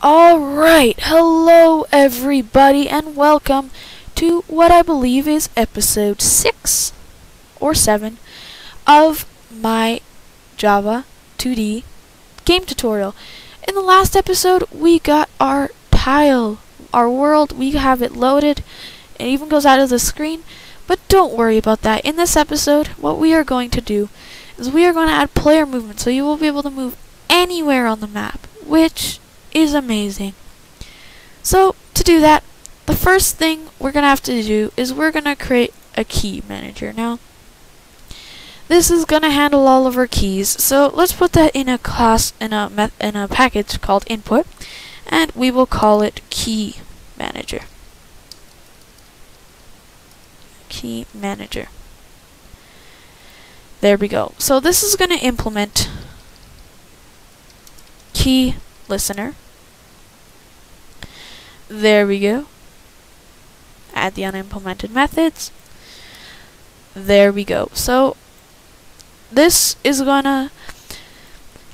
Alright, hello everybody and welcome to what I believe is episode 6 or 7 of my Java 2D game tutorial. In the last episode we got our tile, our world, we have it loaded, it even goes out of the screen, but don't worry about that. In this episode what we are going to do is we are going to add player movement so you will be able to move anywhere on the map, which is amazing. So, to do that, the first thing we're going to have to do is we're going to create a key manager. Now, this is going to handle all of our keys. So, let's put that in a class in a in a package called input and we will call it key manager. Key manager. There we go. So this is going to implement key listener. There we go. Add the unimplemented methods. There we go. So this is gonna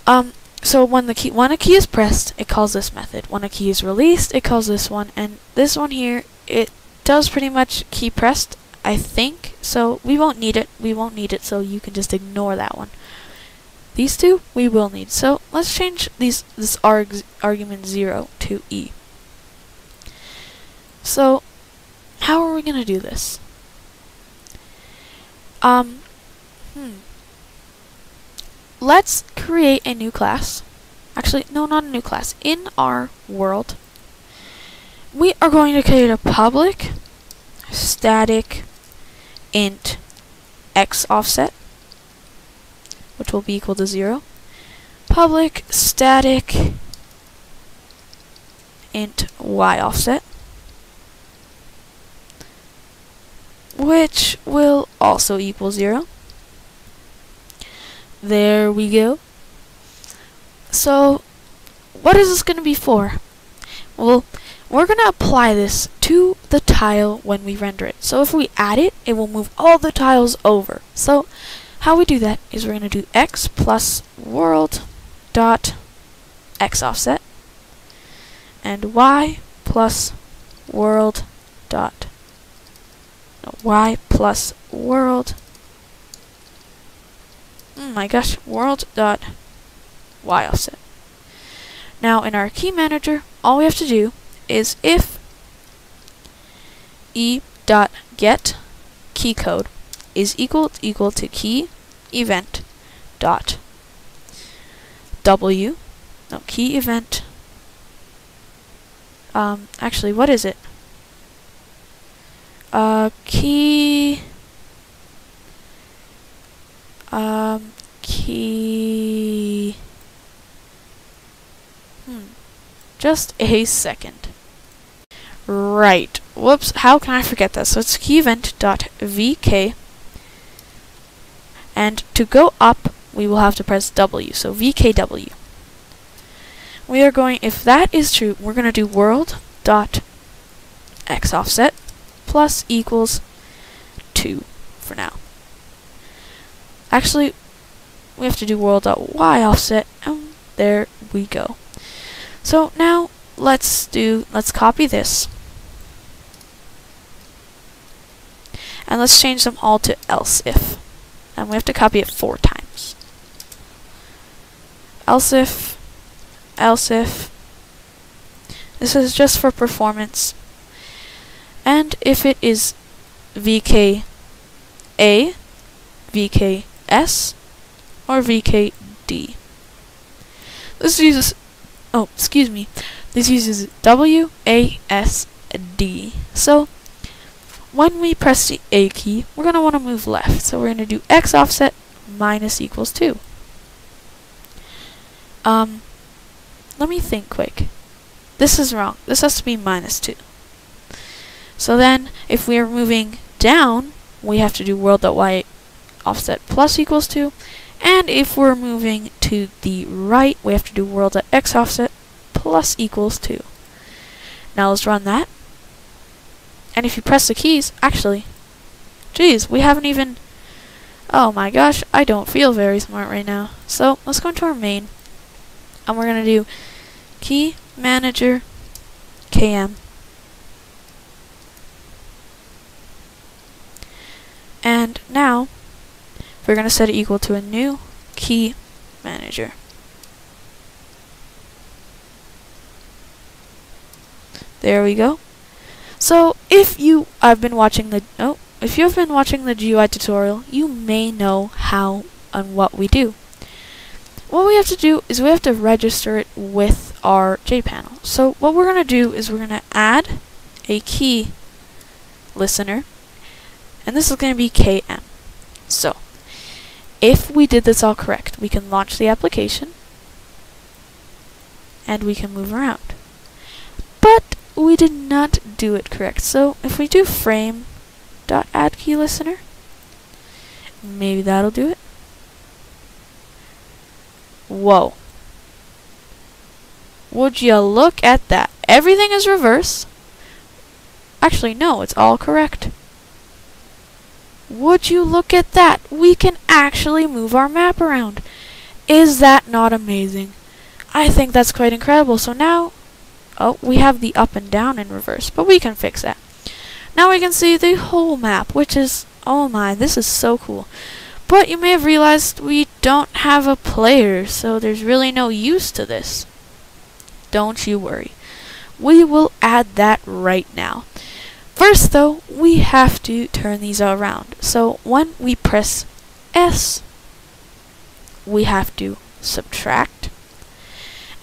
um so when the key when a key is pressed, it calls this method. When a key is released, it calls this one, and this one here it does pretty much key pressed, I think. So we won't need it. We won't need it. So you can just ignore that one. These two we will need. So let's change these this arg argument 0 to e. So how are we going to do this? Um hmm. Let's create a new class. Actually, no, not a new class. In our world, we are going to create a public static int x offset which will be equal to 0. Public static int y offset, which will also equal 0. There we go. So, what is this going to be for? Well, we're going to apply this to the tile when we render it. So if we add it, it will move all the tiles over. So how we do that is we're going to do x plus world dot x offset and y plus world dot y plus world. Oh my gosh world dot y offset now in our key manager all we have to do is if e dot get key code is equal equal to key event dot w. No key event um actually what is it uh key um key hmm just a second. Right whoops how can I forget that? So it's key event dot vk and to go up, we will have to press W, so VKW. We are going, if that is true, we're going to do world dot x offset plus equals 2 for now. Actually, we have to do world dot y offset, and there we go. So now, let's do, let's copy this. And let's change them all to else if and we have to copy it four times. Else if, else if, this is just for performance, and if it is VKA, VKS, or VKD. This uses, oh, excuse me, this uses WASD. So, when we press the A key, we're going to want to move left. So we're going to do x offset minus equals 2. Um, let me think quick. This is wrong. This has to be minus 2. So then, if we are moving down, we have to do world.y offset plus equals 2. And if we're moving to the right, we have to do world.x offset plus equals 2. Now let's run that. And if you press the keys, actually, geez, we haven't even, oh my gosh, I don't feel very smart right now. So, let's go into our main, and we're going to do key manager km and now we're going to set it equal to a new key manager. There we go. So if you I've been watching the oh if you've been watching the GUI tutorial you may know how and what we do. What we have to do is we have to register it with our JPanel. So what we're going to do is we're going to add a key listener, and this is going to be KM. So, if we did this all correct, we can launch the application, and we can move around. But we did not do it correct. So if we do frame dot add key listener, maybe that'll do it. Whoa. Would you look at that? Everything is reverse. Actually, no, it's all correct. Would you look at that? We can actually move our map around. Is that not amazing? I think that's quite incredible. So now, oh, we have the up and down in reverse, but we can fix that. Now we can see the whole map, which is, oh my, this is so cool. But you may have realized we don't have a player, so there's really no use to this. Don't you worry. We will add that right now. First though, we have to turn these around. So when we press S, we have to subtract.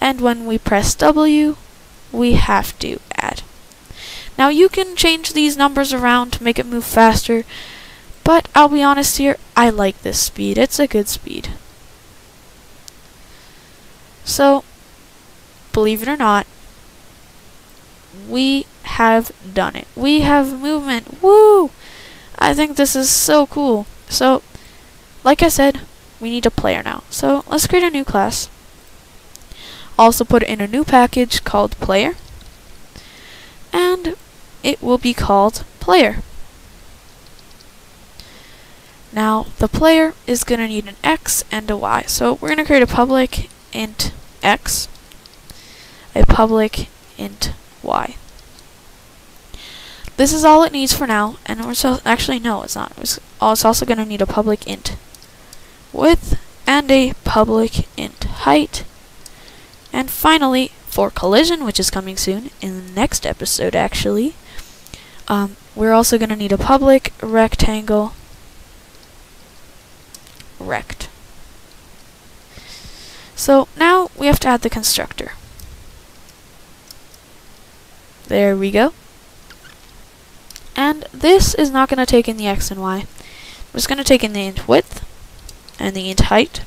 And when we press W, we have to add. Now you can change these numbers around to make it move faster, but I'll be honest here, I like this speed. It's a good speed. So, believe it or not, we have done it. We have movement. Woo! I think this is so cool. So, like I said, we need a player now. So, let's create a new class. Also put it in a new package called player. And it will be called player. Now, the player is going to need an x and a y. So we're going to create a public int x, a public int y. This is all it needs for now, and we're so actually no, it's not. It's, also going to need a public int width and a public int height. And finally, for collision, which is coming soon in the next episode, actually, um, we're also going to need a public rectangle rect. So now we have to add the constructor. There we go. And this is not going to take in the x and y. I'm just going to take in the int width and the int height.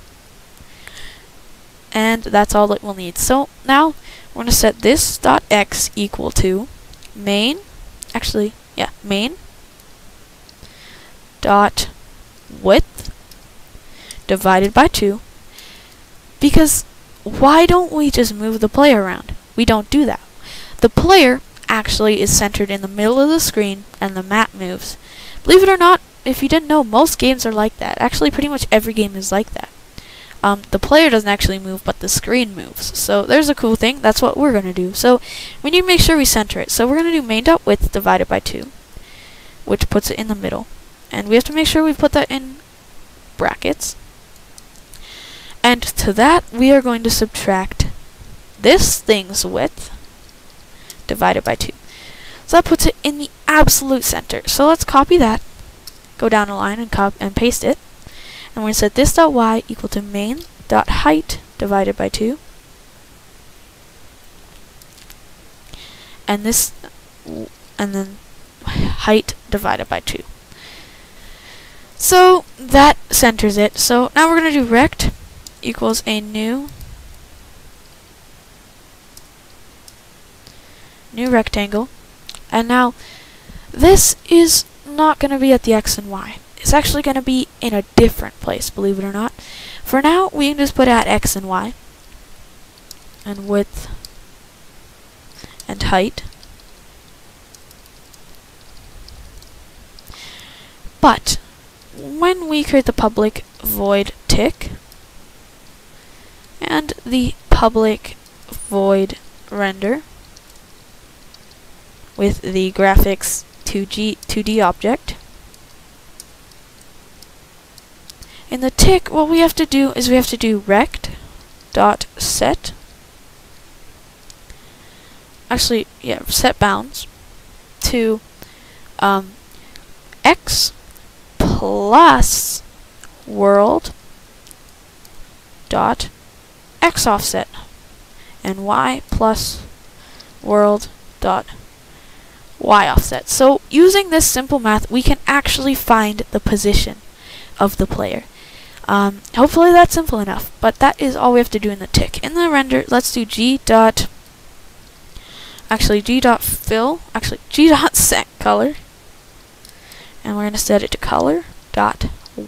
And that's all it will need. So now we're going to set this dot x equal to main, actually, yeah, main dot width divided by 2 because why don't we just move the player around? We don't do that. The player actually is centered in the middle of the screen and the map moves. Believe it or not, if you didn't know, most games are like that. Actually, pretty much every game is like that. Um, the player doesn't actually move, but the screen moves. So there's a cool thing. That's what we're going to do. So we need to make sure we center it. So we're going to do main.width divided by 2, which puts it in the middle. And we have to make sure we put that in brackets. And to that, we are going to subtract this thing's width divided by 2. So that puts it in the absolute center. So let's copy that, go down a line and copy and paste it. And we're going to set this dot y equal to main dot height divided by 2. And this, and then height divided by 2. So that centers it. So now we're going to do rect equals a new new rectangle. And now this is not going to be at the x and y. It's actually going to be in a different place, believe it or not. For now, we can just put at x and y and width and height. But when we create the public void tick, and the public void render with the graphics 2G 2D object. In the tick, what we have to do is we have to do rect dot set. Actually, yeah, set bounds to um, x plus world dot x offset and y plus world dot y offset. So using this simple math, we can actually find the position of the player. Um, hopefully that's simple enough, but that is all we have to do in the tick. In the render, let's do g dot, actually g dot fill, actually g dot set color, and we're going to set it to color dot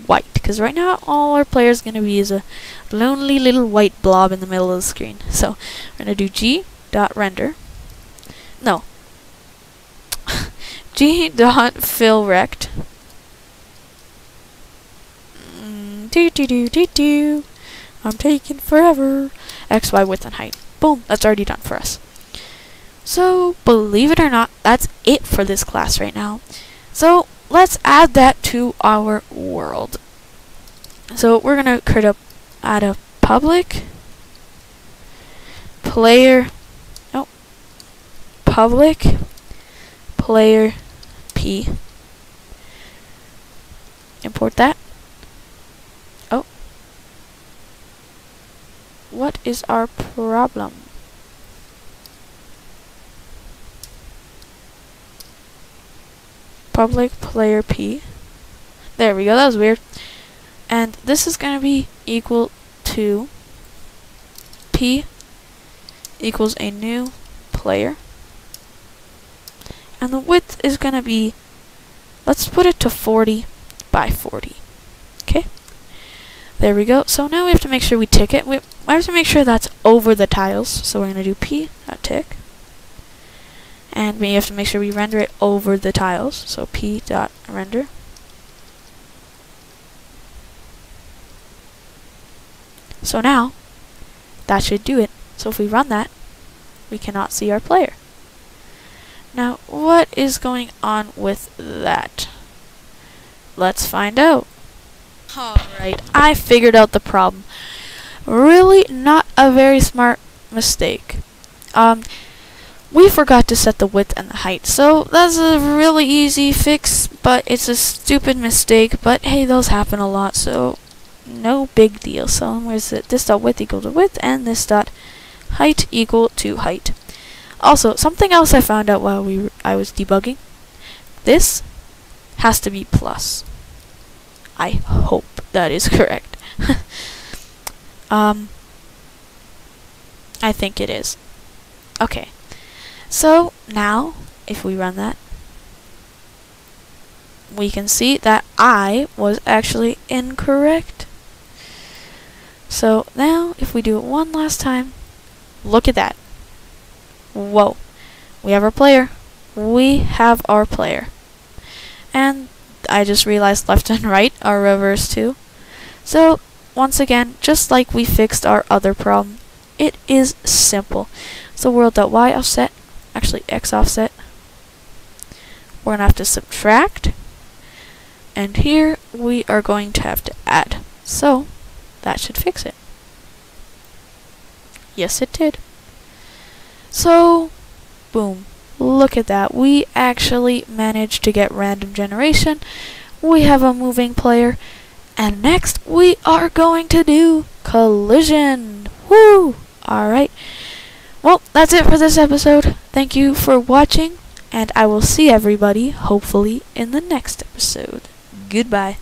white, because right now all our player is going to be is a lonely little white blob in the middle of the screen. So we're going to do g dot render, no, g dot fill rect, Do do do do do. I'm taking forever. X, Y, width, and height. Boom. That's already done for us. So, believe it or not, that's it for this class right now. So, let's add that to our world. So, we're going to create a, add a public player, oh, public player Import that. Oh. What is our problem? Public player P. There we go, that was weird. And this is going to be equal to P equals a new player. And the width is going to be, let's put it to 40 by 40. Okay? There we go. So now we have to make sure we tick it. We have to make sure that's over the tiles. So we're going to do p dot tick. And we have to make sure we render it over the tiles. So p dot render. So now, that should do it. So if we run that, we cannot see our player. Now, what is going on with that? Let's find out. Alright, I figured out the problem really not a very smart mistake. Um, we forgot to set the width and the height, so that's a really easy fix, but it's a stupid mistake, but hey, those happen a lot, so no big deal. So where's it? This dot width equal to width, and this dot height equal to height. Also, something else I found out while we I was debugging. This has to be plus. I hope that is correct. Um, I think it is. Okay. So, now, if we run that, we can see that I was actually incorrect. So, now, if we do it one last time, look at that. Whoa. We have our player. We have our player. And I just realized left and right are reversed too. So, once again, just like we fixed our other problem, it is simple. So world.y offset, actually x offset, we're going to have to subtract, and here we are going to have to add. So that should fix it. Yes, it did. So, boom. Look at that. We actually managed to get random generation. We have a moving player and next, we are going to do collision. Woo! Alright. Well, that's it for this episode. Thank you for watching, and I will see everybody, hopefully, in the next episode. Goodbye.